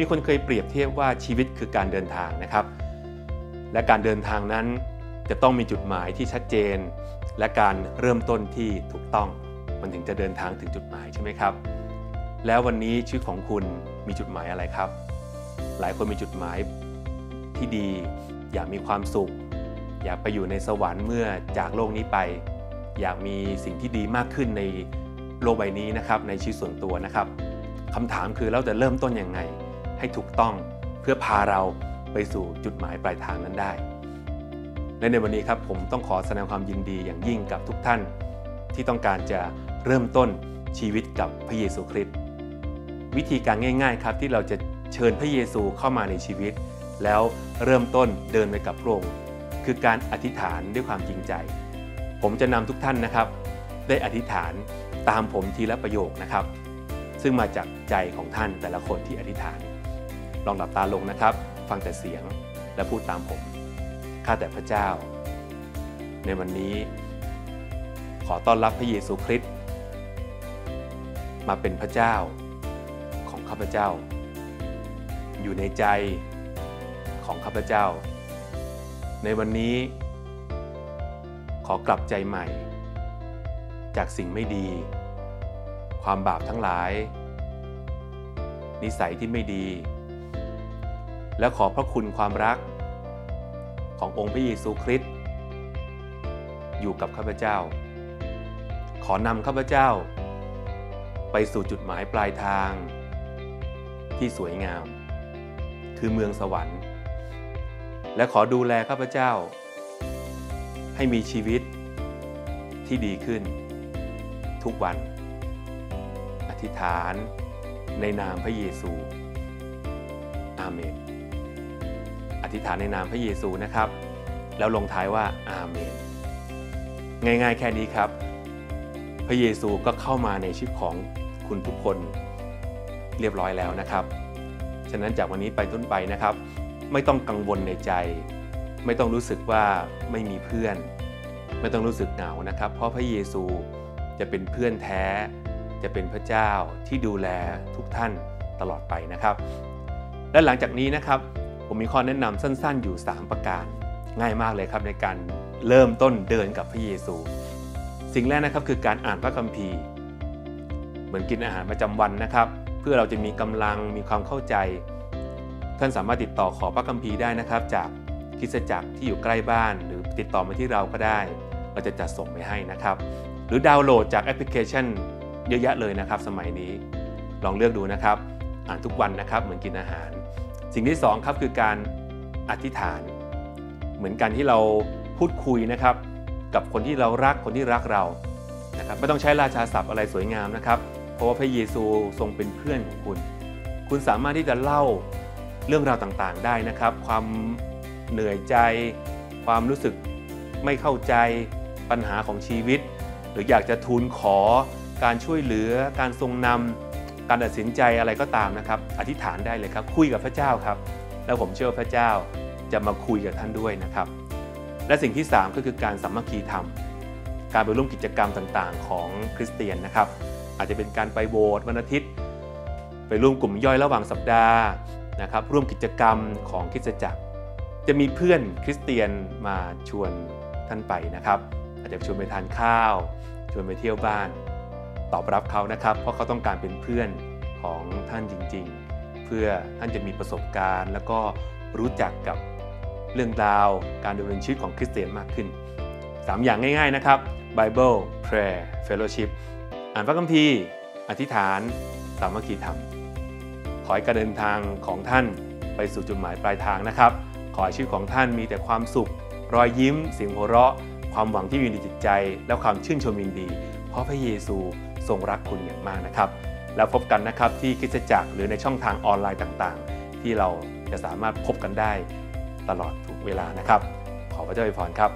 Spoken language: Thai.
มีคนเคยเปรียบเทียบว่าชีวิตคือการเดินทางนะครับ และการเดินทางนั้นจะต้องมีจุดหมายที่ชัดเจน และการเริ่มต้นที่ถูกต้อง มันถึงจะเดินทางถึงจุดหมายใช่ไหมครับ แล้ววันนี้ชีวิตของคุณมีจุดหมายอะไรครับ หลายคนมีจุดหมายที่ดี อยากมีความสุข อยากไปอยู่ในสวรรค์เมื่อจากโลกนี้ไป อยากมีสิ่งที่ดีมากขึ้นในโลกใบนี้นะครับในชีวิตส่วนตัวนะครับคำถามคือเราจะเริ่มต้นยังไง ให้ถูกต้องเพื่อพาเราไปสู่จุดหมายปลายทางนั้นได้ และในวันนี้ครับผมต้องขอแสดงความยินดีอย่างยิ่งกับทุกท่าน ที่ต้องการจะเริ่มต้นชีวิตกับพระเยซูคริสต์วิธีการง่าย ๆ ครับที่เราจะเชิญพระเยซูเข้ามาในชีวิต แล้วเริ่มต้นเดินไปกับพระองค์คือการอธิษฐานด้วยความจริงใจ ผมจะนำทุกท่านนะครับ ได้อธิษฐานตามผมทีละประโยคนะครับ ซึ่งมาจากใจของท่านแต่ละคนที่อธิษฐาน ลองหลับตาลงนะครับ ฟังแต่เสียงและพูดตามผม ข้าแต่พระเจ้า ในวันนี้ ขอต้อนรับพระเยซูคริสต์มาเป็นพระเจ้าของข้าพเจ้า อยู่ในใจของข้าพเจ้า ในวันนี้ ขอกลับใจใหม่ จากสิ่งไม่ดี ความบาปทั้งหลาย นิสัยที่ไม่ดี และขอพระคุณความรัก ขององค์พระเยซูคริสต์อยู่กับข้าพเจ้า ขอนำข้าพเจ้า ไปสู่จุดหมายปลายทาง ที่สวยงาม คือเมืองสวรรค์ และขอดูแลข้าพเจ้า ให้มีชีวิตที่ดีขึ้น ทุกวัน อธิษฐานในนามพระเยซู อาเมน อธิษฐานในนามพระเยซูนะครับ แล้วลงท้ายว่าอาเมน ง่ายๆแค่นี้ครับ พระเยซูก็เข้ามาในชีวิตของคุณทุกคนเรียบร้อยแล้วนะครับ ฉะนั้นจากวันนี้ไปต้นไปนะครับ ไม่ต้องกังวลในใจ ไม่ต้องรู้สึกว่าไม่มีเพื่อน ไม่ต้องรู้สึกเหงานะครับ เพราะพระเยซูจะเป็นเพื่อนแท้ จะเป็นพระเจ้าที่ดูแลทุกท่านตลอดไปนะครับ และหลังจากนี้นะครับ ผมมีข้อแนะนำสั้นๆอยู่ 3 ประการ ง่ายมากเลยครับในการเริ่มต้นเดินกับพระเยซู สิ่งแรกนะครับคือการอ่านพระคัมภีร์ เหมือนกินอาหารประจำวันนะครับ เพื่อเราจะมีกำลังมีความเข้าใจ ท่านสามารถติดต่อขอพระคัมภีร์ได้นะครับ จากคริสตจักรที่อยู่ใกล้บ้าน หรือติดต่อมาที่เราก็ได้ เราจะจัดส่งไปให้นะครับ หรือดาวน์โหลดจากแอปพลิเคชันเยอะแยะเลยนะครับ สมัยนี้ลองเลือกดูนะครับ อ่านทุกวันนะครับเหมือนกินอาหาร สิ่งที่2ครับคือการอธิษฐาน เหมือนกันที่เราพูดคุยนะครับ กับคนที่เรารักคนที่รักเรานะครับไม่ต้องใช้ราชาศัพท์อะไรสวยงามนะครับ เพราะว่าพระเยซูทรงเป็นเพื่อนของคุณ คุณสามารถที่จะเล่าเรื่องราวต่างๆได้นะครับ ความเหนื่อยใจ ความรู้สึกไม่เข้าใจปัญหาของชีวิต หรืออยากจะทูลขอการช่วยเหลือการทรงนำ การตัดสินใจอะไรก็ตามนะครับ อธิษฐานได้เลยครับ คุยกับพระเจ้าครับ แล้วผมเชื่อพระเจ้าจะมาคุยกับท่านด้วยนะครับ และสิ่งที่ 3 ก็คือการสามัคคีธรรม การไปร่วมกิจกรรมต่างๆ ของคริสเตียนนะครับ อาจจะเป็นการไปโบสถ์วันอาทิตย์ ไปร่วมกลุ่มย่อยระหว่างสัปดาห์นะครับ ร่วมกิจกรรมของคริสตจักร จะมีเพื่อนคริสเตียนมาชวนท่านไปนะครับ อาจจะชวนไปทานข้าว ชวนไปเที่ยวบ้าน ตอบรับเขานะครับ เพราะเขาต้องการเป็นเพื่อนของท่านจริงๆ เพื่อท่านจะมีประสบการณ์ แล้วก็รู้จักกับเรื่องราวการดำเนินชีวิตของคริสเตียนมากขึ้น 3 อย่างง่าย ๆนะครับ Bible Prayer Fellowship อ่านพระคัมภีร์ อธิษฐาน สามัคคีธรรม ขอให้การเดินทางของท่านไปสู่จุดหมายปลายทางนะครับ ขอให้ชีวิตของท่านมีแต่ความสุข รอยยิ้ม เสียงหัวเราะ ความหวังที่มีในจิตใจ และความชื่นชมยินดี เพราะพระเยซูทรงรักคุณอย่างมากนะครับ แล้วพบกันนะครับที่คิดจักรหรือในช่องทางออนไลน์ต่างๆ ที่เราจะสามารถพบกันได้ตลอดทุกเวลานะครับ ขอพระเจ้าอวยพรครับ